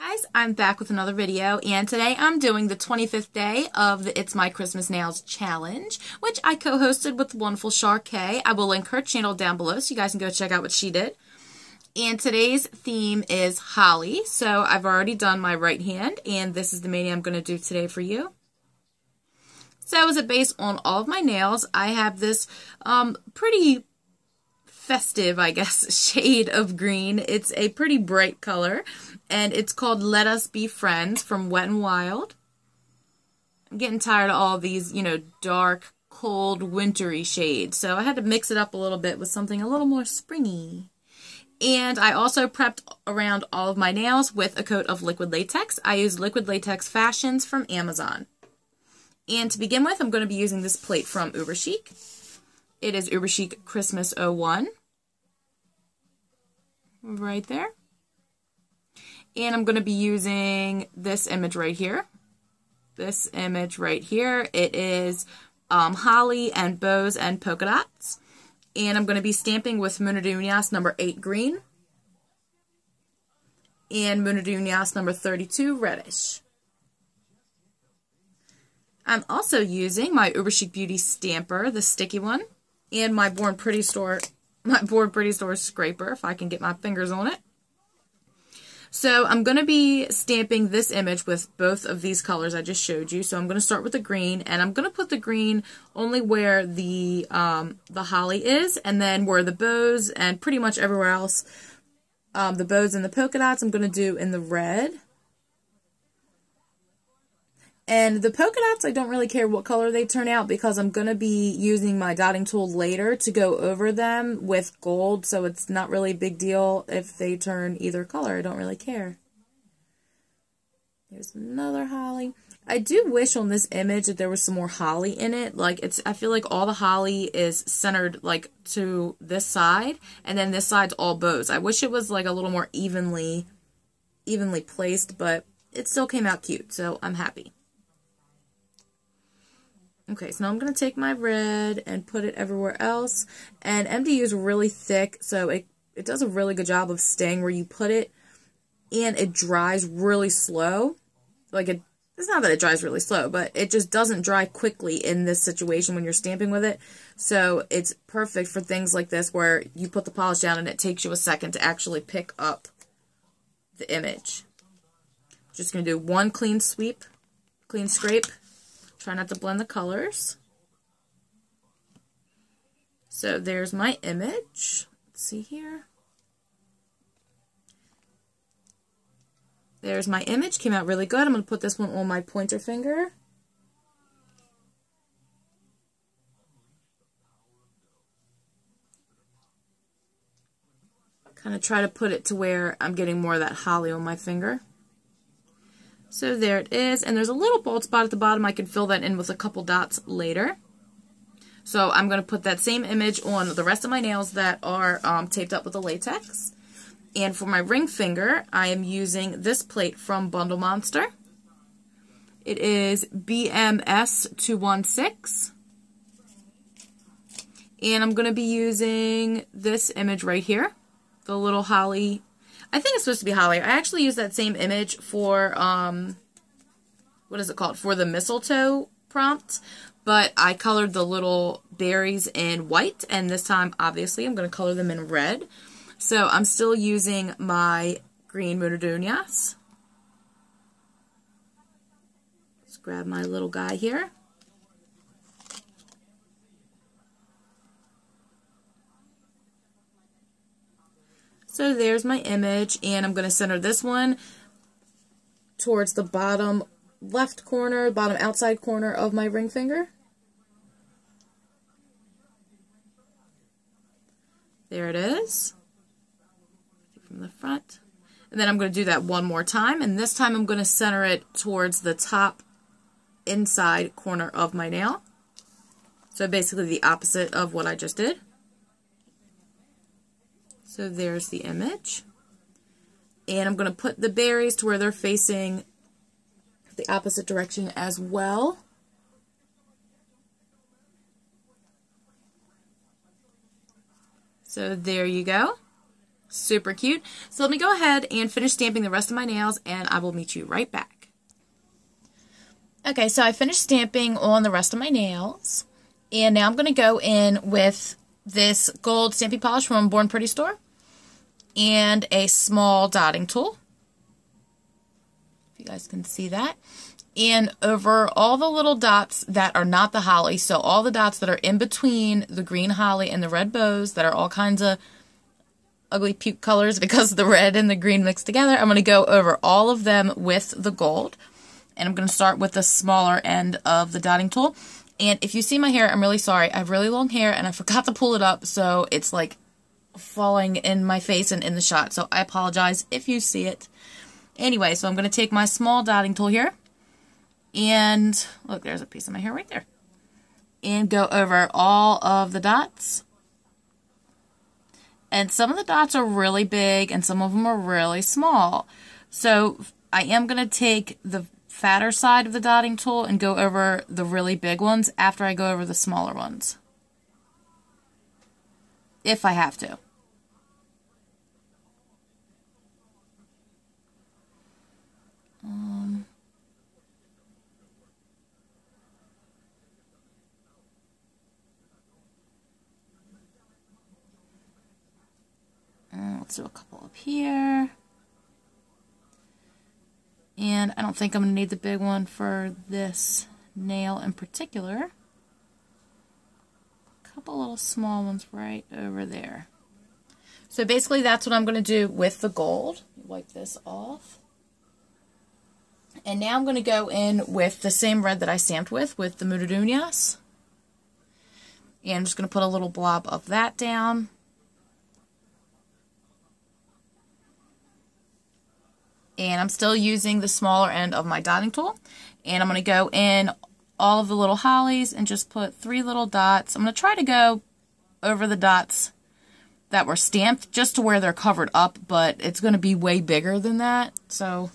guys, I'm back with another video and today I'm doing the 25th day of the It's My Christmas Nails challenge which I co-hosted with the wonderful Sharkay. I will link her channel down below so you guys can go check out what she did. And today's theme is Holly. So I've already done my right hand and this is the mania I'm going to do today for you. So as it based on all of my nails? I have this um, pretty festive, I guess, shade of green. It's a pretty bright color, and it's called Let Us Be Friends from Wet n Wild. I'm getting tired of all these, you know, dark, cold, wintry shades, so I had to mix it up a little bit with something a little more springy. And I also prepped around all of my nails with a coat of liquid latex. I use liquid latex fashions from Amazon. And to begin with, I'm going to be using this plate from Uber Chic. It is Uber Chic Christmas 01 right there. And I'm going to be using this image right here. This image right here. It is um, holly and bows and polka dots. And I'm going to be stamping with Mundo de Uñas number 8 green. And Mundo de Uñas number 32 reddish. I'm also using my Uber Chic Beauty stamper, the sticky one, and my Born Pretty Store my Born Pretty Store scraper if I can get my fingers on it. So I'm going to be stamping this image with both of these colors I just showed you. So I'm going to start with the green, and I'm going to put the green only where the um, the holly is, and then where the bows and pretty much everywhere else, um, the bows and the polka dots, I'm going to do in the red. And the polka dots, I don't really care what color they turn out because I'm going to be using my dotting tool later to go over them with gold. So it's not really a big deal if they turn either color. I don't really care. There's another holly. I do wish on this image that there was some more holly in it. Like it's, I feel like all the holly is centered like to this side, and then this side's all bows. I wish it was like a little more evenly, evenly placed, but it still came out cute, so I'm happy. Okay, so now I'm going to take my red and put it everywhere else. And MDU is really thick, so it, it does a really good job of staying where you put it. And it dries really slow. Like, it, it's not that it dries really slow, but it just doesn't dry quickly in this situation when you're stamping with it. So it's perfect for things like this where you put the polish down and it takes you a second to actually pick up the image. Just going to do one clean sweep, clean scrape. Try not to blend the colors. So there's my image. Let's see here. There's my image. Came out really good. I'm going to put this one on my pointer finger. Kind of try to put it to where I'm getting more of that holly on my finger. So there it is, and there's a little bald spot at the bottom. I can fill that in with a couple dots later. So I'm going to put that same image on the rest of my nails that are um, taped up with the latex. And for my ring finger, I am using this plate from Bundle Monster. It is BMS216. And I'm going to be using this image right here, the little holly I think it's supposed to be holly. I actually used that same image for, um, what is it called? For the mistletoe prompt, but I colored the little berries in white, and this time, obviously, I'm going to color them in red. So I'm still using my green Mundo de Uñas. Let's grab my little guy here. So there's my image, and I'm going to center this one towards the bottom left corner, bottom outside corner of my ring finger. There it is. From the front. And then I'm going to do that one more time, and this time I'm going to center it towards the top inside corner of my nail. So basically the opposite of what I just did. So there's the image. And I'm going to put the berries to where they're facing the opposite direction as well. So there you go. Super cute. So let me go ahead and finish stamping the rest of my nails and I will meet you right back. Okay, so I finished stamping on the rest of my nails. And now I'm going to go in with this gold stamping polish from Born Pretty Store and a small dotting tool. If you guys can see that. And over all the little dots that are not the holly, so all the dots that are in between the green holly and the red bows that are all kinds of ugly puke colors because the red and the green mixed together, I'm going to go over all of them with the gold. And I'm going to start with the smaller end of the dotting tool. And if you see my hair, I'm really sorry. I have really long hair and I forgot to pull it up, so it's like falling in my face and in the shot. So I apologize if you see it. Anyway, so I'm going to take my small dotting tool here. And look, there's a piece of my hair right there. And go over all of the dots. And some of the dots are really big and some of them are really small. So I am going to take the fatter side of the dotting tool and go over the really big ones after I go over the smaller ones. If I have to. Um, let's do a couple up here. And I don't think I'm going to need the big one for this nail in particular. A couple little small ones right over there. So basically that's what I'm going to do with the gold. Wipe this off. And now I'm going to go in with the same red that I stamped with, with the Mundo de Uñas. And I'm just going to put a little blob of that down. And I'm still using the smaller end of my dotting tool. And I'm going to go in all of the little hollies and just put three little dots. I'm going to try to go over the dots that were stamped just to where they're covered up, but it's going to be way bigger than that. So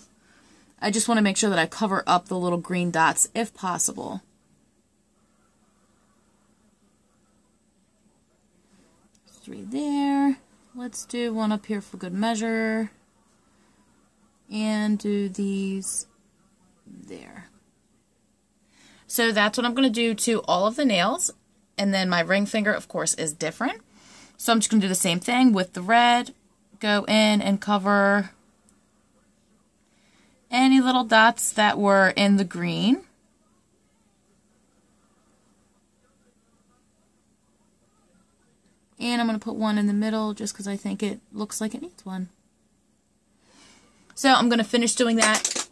I just want to make sure that I cover up the little green dots if possible. Three there. Let's do one up here for good measure and do these there. So that's what I'm going to do to all of the nails. And then my ring finger, of course, is different. So I'm just going to do the same thing with the red. Go in and cover any little dots that were in the green. And I'm going to put one in the middle just because I think it looks like it needs one. So I'm going to finish doing that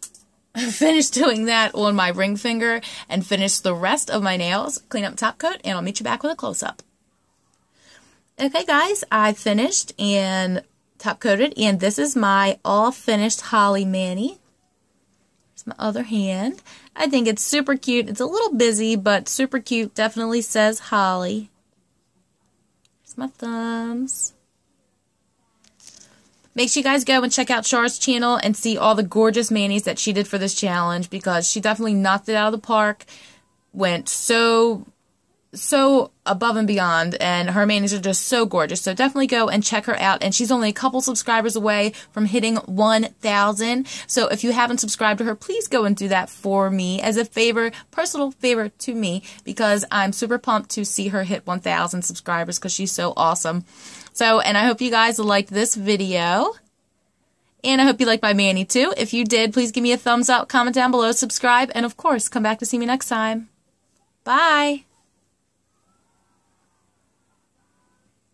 finish doing that on my ring finger and finish the rest of my nails, clean up top coat, and I'll meet you back with a close-up. Okay, guys, I finished and top coated, and this is my all finished Holly Manny. It's my other hand. I think it's super cute. It's a little busy, but super cute. Definitely says Holly. Here's my thumbs. Make sure you guys go and check out Shar's channel and see all the gorgeous manis that she did for this challenge because she definitely knocked it out of the park. Went so, so above and beyond, and her manis are just so gorgeous. So definitely go and check her out. And she's only a couple subscribers away from hitting 1,000. So if you haven't subscribed to her, please go and do that for me as a favor, personal favor to me, because I'm super pumped to see her hit 1,000 subscribers because she's so awesome. So, and I hope you guys liked this video. And I hope you liked my mani too. If you did, please give me a thumbs up, comment down below, subscribe, and of course, come back to see me next time. Bye!